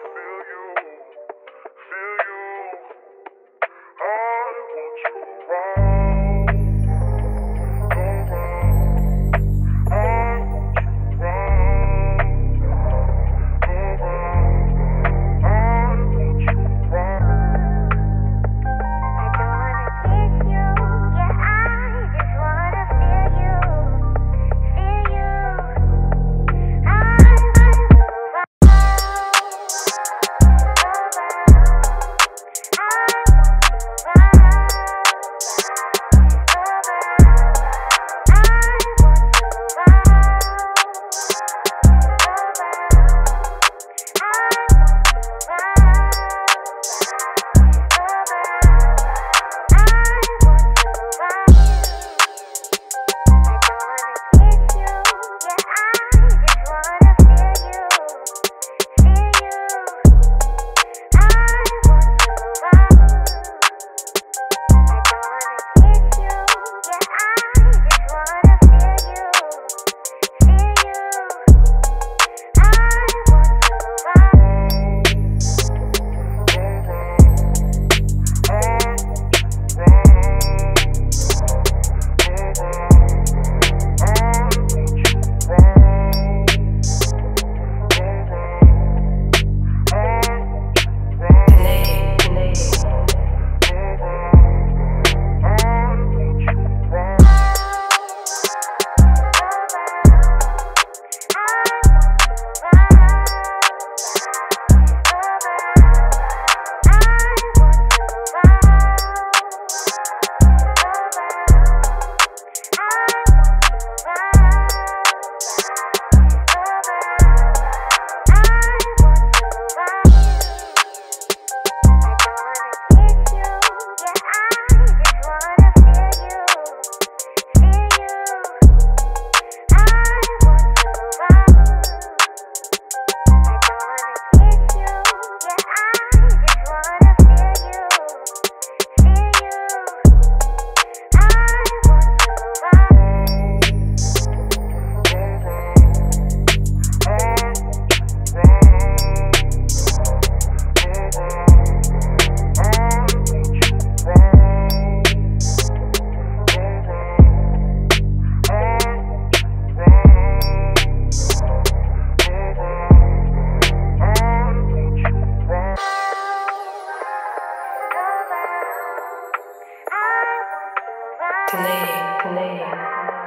feel you, feel you. I want you right. Canadian. Canadian.